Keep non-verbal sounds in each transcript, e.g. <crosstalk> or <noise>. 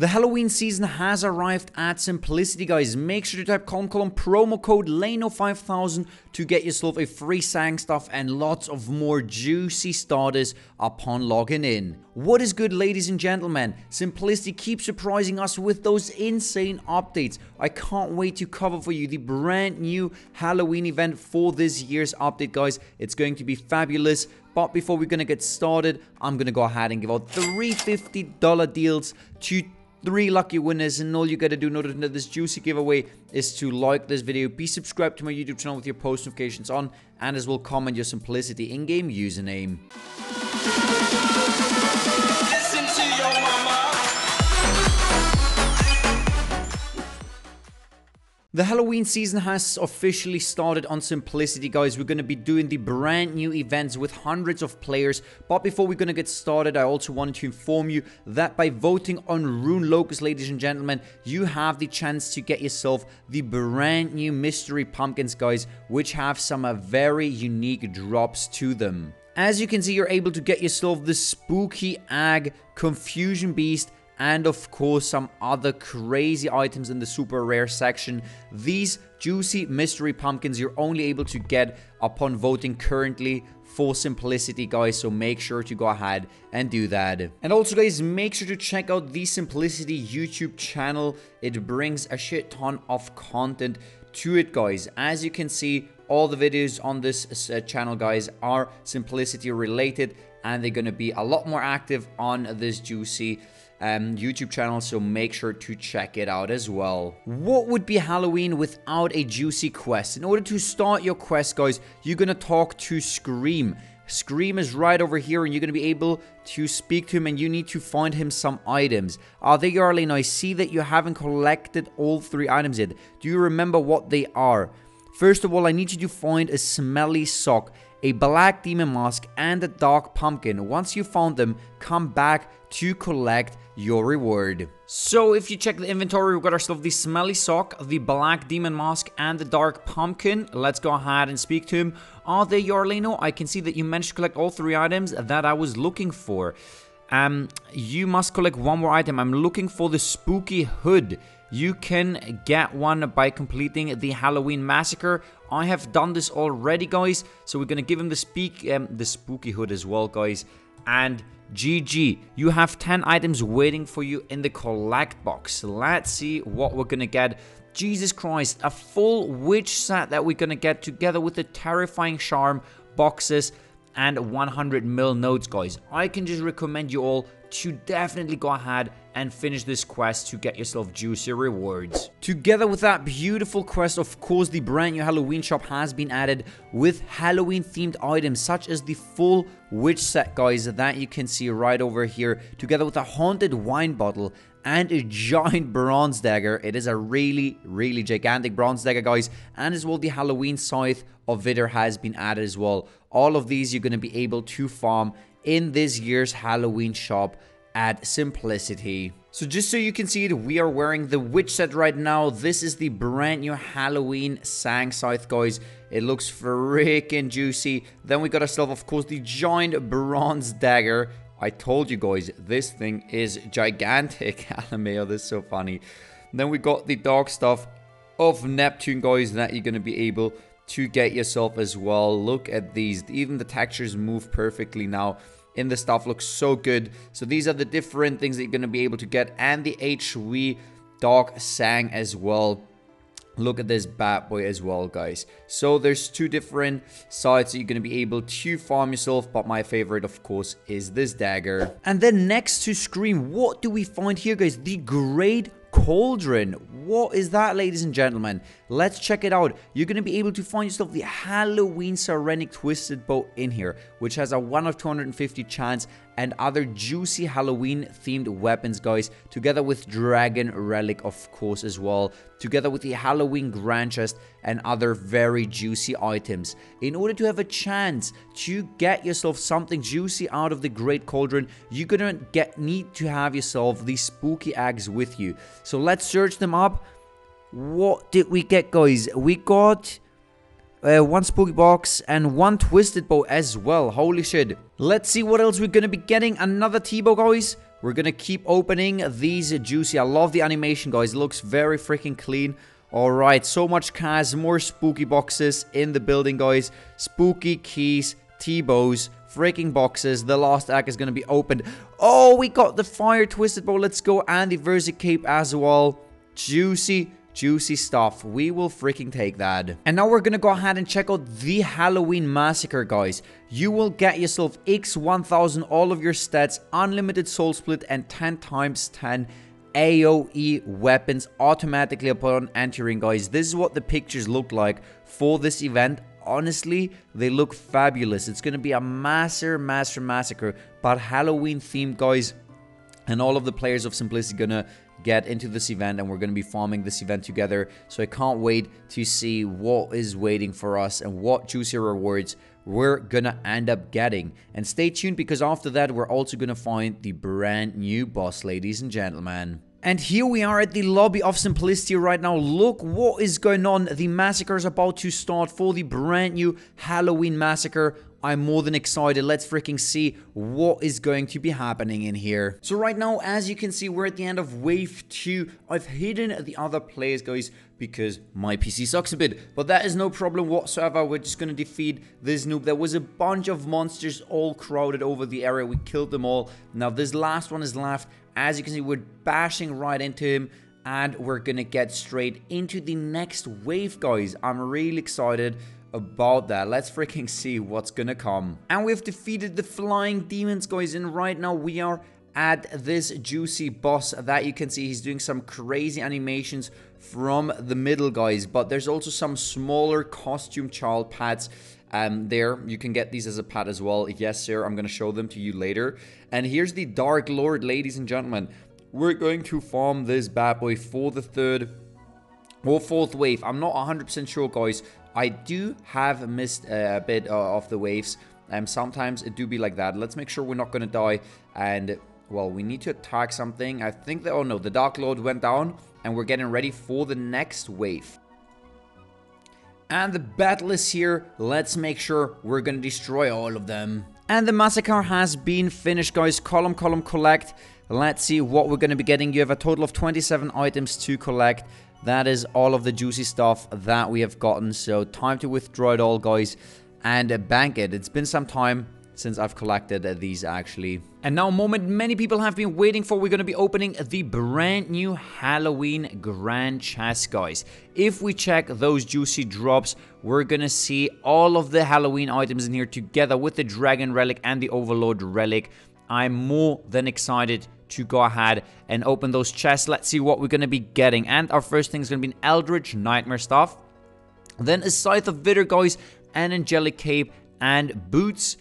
The Halloween season has arrived at Simplicity, guys. Make sure to type column column promo code LANO5000 to get yourself a free sang staff and lots of more juicy starters upon logging in. What is good, ladies and gentlemen? Simplicity keeps surprising us with those insane updates. I can't wait to cover for you the brand new Halloween event for this year's update, guys. It's going to be fabulous. But before we're going to get started, I'm going to go ahead and give out three $50 deals to three lucky winners and all you gotta do in order to this juicy giveaway is to like this video. Be subscribed to my youtube channel with your post notifications on and as well comment your simplicity in-game username The Halloween season has officially started on Simplicity, guys. We're going to be doing the brand new events with hundreds of players. But before we're going to get started, I also wanted to inform you that by voting on RuneLocus, ladies and gentlemen, you have the chance to get yourself the brand new Mystery Pumpkins, guys, which have some uh, very unique drops to them. As you can see, you're able to get yourself the Spooky Egg, Confusion Beast, and of course some other crazy items in the super rare section. These juicy mystery pumpkins you're only able to get upon voting currently for simplicity guys so make sure to go ahead and do that. And also guys make sure to check out the simplicity youtube channel. It brings a shit ton of content to it guys. As you can see all the videos on this uh, channel guys are simplicity related and they're going to be a lot more active on this juicy um, YouTube channel, so make sure to check it out as well. What would be Halloween without a juicy quest? In order to start your quest, guys, you're gonna talk to Scream. Scream is right over here and you're going to be able to speak to him and you need to find him some items. Are they Lena. I see that you haven't collected all three items yet. Do you remember what they are? First of all, I need you to find a smelly sock a black demon mask, and a dark pumpkin. Once you found them, come back to collect your reward. So if you check the inventory, we've got ourselves the smelly sock, the black demon mask, and the dark pumpkin. Let's go ahead and speak to him. Are they Yarlino? I can see that you managed to collect all three items that I was looking for. Um, you must collect one more item. I'm looking for the spooky hood. You can get one by completing the Halloween Massacre. I have done this already, guys. So we're to give him the, speak, um, the spooky hood as well, guys. And GG, you have 10 items waiting for you in the collect box. Let's see what we're to get. Jesus Christ, a full witch set that we're to get together with the terrifying charm boxes and 100 mil notes, guys. I can just recommend you all to definitely go ahead and finish this quest to get yourself juicy rewards. Together with that beautiful quest, of course, the brand new Halloween shop has been added with Halloween themed items such as the full witch set, guys, that you can see right over here, together with a haunted wine bottle and a giant <laughs> bronze dagger. It is a really, really gigantic bronze dagger, guys. And as well, the Halloween scythe of Vitur has been added as well. All of these you're going to be able to farm in this year's Halloween shop at Simplicity. So just so you can see it, we are wearing the witch set right now. This is the brand new Halloween Sang Scythe, guys. It looks freaking juicy. Then we got ourselves, of course, the giant bronze dagger. I told you guys, this thing is gigantic. <laughs> Alameo, this is so funny. Then we got the dark stuff of Neptune, guys, that you're going to be able to get yourself as well. Look at these. Even the textures move perfectly now in the stuff looks so good. So these are the different things that you're going to be able to get. And the HV Dog Sang as well. Look at this bad boy as well, guys. So there's two different sides that you're going to be able to farm yourself. But my favorite, of course, is this dagger. And then next to Scream, what do we find here, guys? The Great Cauldron. What is that, ladies and gentlemen? Let's check it out. You're going to be able to find yourself the Halloween Sirenic Twisted Bow in here, which has a 1 of 250 chance and other juicy Halloween themed weapons, guys, together with Dragon Relic, of course, as well, together with the Halloween Grand Chest and other very juicy items. In order to have a chance to get yourself something juicy out of the Great Cauldron, you're gonna get need to have yourself these spooky eggs with you. So let's search them up. What did we get, guys? We got uh, one spooky box, and one twisted bow as well. Holy shit. Let's see what else we're gonna be getting. Another T-bow, guys. We're gonna keep opening these juicy. I love the animation, guys. It looks very freaking clean. Alright, so much cash, more spooky boxes in the building, guys. Spooky keys, T-bows, freaking boxes. The last act is to be opened. Oh, we got the fire twisted bow. Let's go. And the Versi cape as well. Juicy, juicy stuff. We will freaking take that. And now we're to go ahead and check out the Halloween Massacre, guys. You will get yourself X1000, all of your stats, unlimited soul split, and 10 times 10 AoE weapons automatically upon entering, guys. This is what the pictures look like for this event. Honestly, they look fabulous. It's going to be a master, master massacre, but Halloween themed, guys. And all of the players of Simplicity to get into this event and we're going to be farming this event together. So I can't wait to see what is waiting for us and what juicy rewards we're gonna end up getting. And stay tuned because after that, we're also gonna find the brand new boss, ladies and gentlemen. And here we are at the lobby of Simplicity right now. Look what is going on. The massacre is about to start for the brand new Halloween massacre. I'm more than excited. Let's freaking see what is going to be happening in here. So right now, as you can see, we're at the end of wave 2. I've hidden the other players, guys, because my PC sucks a bit. But that is no problem whatsoever. We're just going to defeat this noob. There was a bunch of monsters all crowded over the area. We killed them all. Now, this last one is left. As you can see, we're bashing right into him and we're gonna get straight into the next wave guys i'm really excited about that let's freaking see what's gonna come and we've defeated the flying demons guys and right now we are at this juicy boss that you can see he's doing some crazy animations from the middle guys but there's also some smaller costume child pads um, there. You can get these as a pad as well. Yes, sir. I'm to show them to you later. And here's the Dark Lord, ladies and gentlemen. We're going to farm this bad boy for the third or fourth wave. I'm not 100% sure, guys. I do have missed a bit uh, of the waves. Um, sometimes it do be like that. Let's make sure we're not going to die. And, well, we need to attack something. I think that, oh no, the Dark Lord went down. And we're getting ready for the next wave. And the battle is here. Let's make sure we're gonna destroy all of them. And the massacre has been finished, guys. Column, column, collect. Let's see what we're gonna be getting. You have a total of 27 items to collect. That is all of the juicy stuff that we have gotten. So time to withdraw it all, guys, and bank it. It's been some time since I've collected these actually. And now a moment many people have been waiting for. We're going to be opening the brand new Halloween Grand Chest, guys. If we check those juicy drops, we're going to see all of the Halloween items in here together with the Dragon Relic and the Overlord Relic. I'm more than excited to go ahead and open those chests. Let's see what we're going to be getting. And our first thing is going to be an Eldritch Nightmare stuff. Then a Scythe of Vitur, guys, an Angelic Cape, and Boots.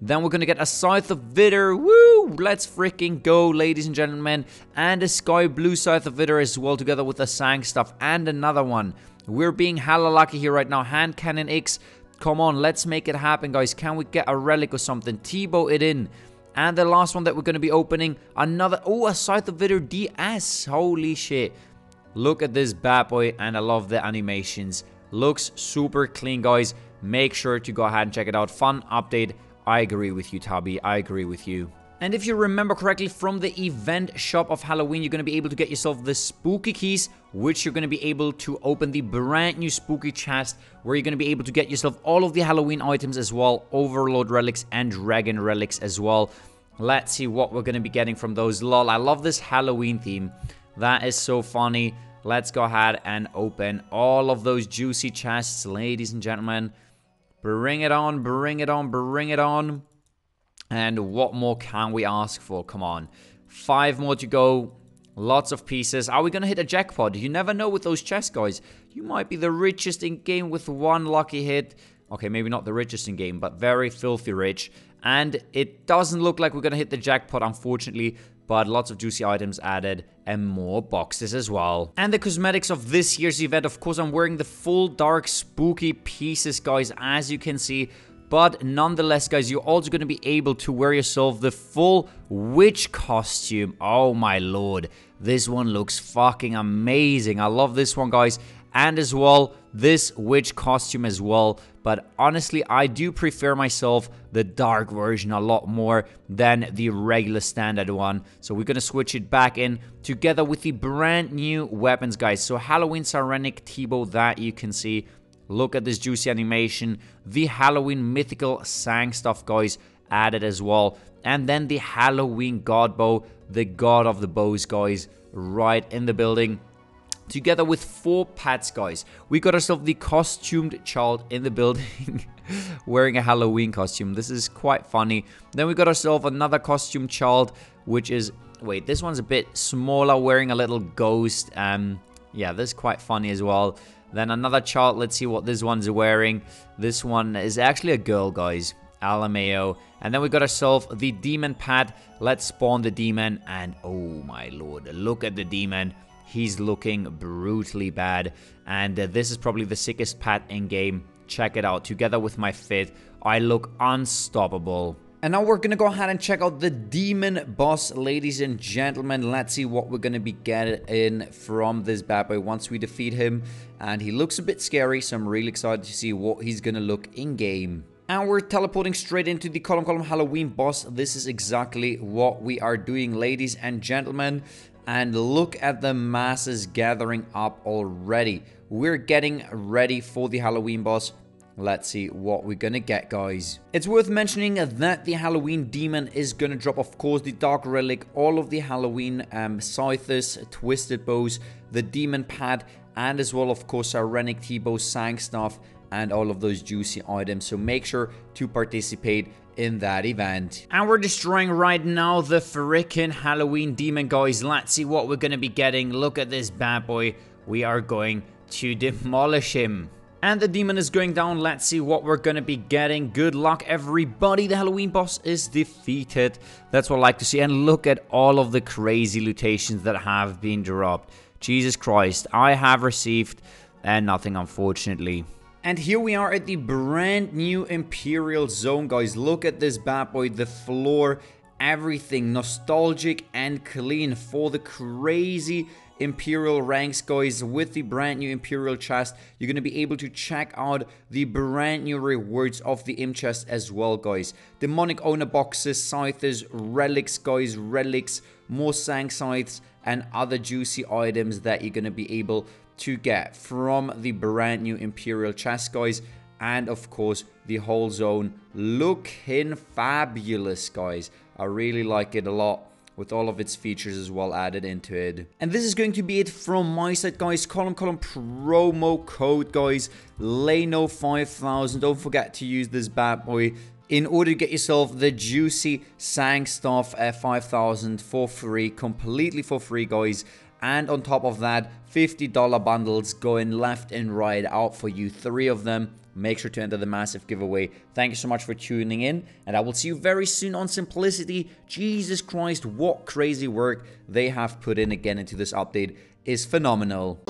Then we're going to get a Scythe of Vitur. Woo! Let's freaking go, ladies and gentlemen. And a Sky Blue Scythe of Vitur as well, together with the Sang staff. And another one. We're being hella lucky here right now. Hand Cannon X. Come on, let's make it happen, guys. Can we get a relic or something? T-bow it in. And the last one that we're going to be opening, another... Oh, a Scythe of Vitur DS. Holy shit. Look at this bad boy, and I love the animations. Looks super clean, guys. Make sure to go ahead and check it out. Fun update I agree with you, Tabby. I agree with you. And if you remember correctly from the event shop of Halloween, you're going to be able to get yourself the spooky keys, which you're going to be able to open the brand new spooky chest, where you're going to be able to get yourself all of the Halloween items as well, overload relics and Dragon relics as well. Let's see what we're going to be getting from those. Lol, I love this Halloween theme. That is so funny. Let's go ahead and open all of those juicy chests, ladies and gentlemen. Bring it on, bring it on, bring it on. And what more can we ask for? Come on. Five more to go. Lots of pieces. Are we going to hit a jackpot? You never know with those chess guys. You might be the richest in game with one lucky hit. Okay, maybe not the richest in game, but very filthy rich. And it doesn't look like we're going to hit the jackpot, unfortunately but lots of juicy items added and more boxes as well. And the cosmetics of this year's event, of course, I'm wearing the full dark spooky pieces, guys, as you can see. But nonetheless, guys, you're also going to be able to wear yourself the full witch costume. Oh my lord, this one looks fucking amazing. I love this one, guys. and as well this witch costume as well but honestly I do prefer myself the dark version a lot more than the regular standard one so we're gonna switch it back in together with the brand new weapons guys so Halloween Sirenic T-bow that you can see look at this juicy animation the Halloween mythical sang staff guys added as well and then the Halloween God Bow the god of the bows guys right in the building together with four pets, guys. We got ourselves the costumed child in the building <laughs> wearing a Halloween costume. This is quite funny. Then we got ourselves another costume child, which is... Wait, this one's a bit smaller, wearing a little ghost. Um, Yeah, this is quite funny as well. Then another child, let's see what this one's wearing. This one is actually a girl, guys. Alameo. And then we got ourselves the demon pad. Let's spawn the demon. And oh my lord, look at the demon. He's looking brutally bad. And uh, this is probably the sickest pad in game. Check it out. Together with my fit, I look unstoppable. And now we're gonna go ahead and check out the Demon Boss, ladies and gentlemen. Let's see what we're gonna be getting from this bad boy once we defeat him. And he looks a bit scary, so I'm really excited to see what he's gonna look in-game. And we're teleporting straight into the Column Column Halloween boss. This is exactly what we are doing, ladies and gentlemen and look at the masses gathering up already. We're getting ready for the Halloween boss. Let's see what we're gonna get, guys. It's worth mentioning that the Halloween Demon is gonna drop, of course, the Dark Relic, all of the Halloween um, Twisted Bows, the Demon Pad, and as well, of course, our Rennick T-Bow, Sang Staff, and all of those juicy items. So make sure to participate in that event. And we're destroying right now the freaking Halloween demon, guys. Let's see what we're going to be getting. Look at this bad boy. We are going to demolish him. And the demon is going down. Let's see what we're going to be getting. Good luck, everybody. The Halloween boss is defeated. That's what I like to see. And look at all of the crazy lutations that have been dropped. Jesus Christ. I have received and nothing, unfortunately. And here we are at the brand new Imperial Zone, guys. Look at this bad boy, the floor, everything nostalgic and clean for the crazy Imperial ranks, guys. With the brand new Imperial chest, you're going to be able to check out the brand new rewards of the Imp chest as well, guys. Demonic owner boxes, scythes, relics, guys, relics, more sang scythes, and other juicy items that you're going to be able to get from the brand new Imperial chest, guys. And of course, the whole zone looking fabulous, guys. I really like it a lot with all of its features as well added into it. And this is going to be it from my side, guys. Column Column promo code, guys. LANO5000. Don't forget to use this bad boy in order to get yourself the juicy Sang Staff F5000 for free, completely for free, guys. And on top of that, $50 bundles going left and right out for you. Three of them. Make sure to enter the massive giveaway. Thank you so much for tuning in. And I will see you very soon on Simplicity. Jesus Christ, what crazy work they have put in again into this update is phenomenal.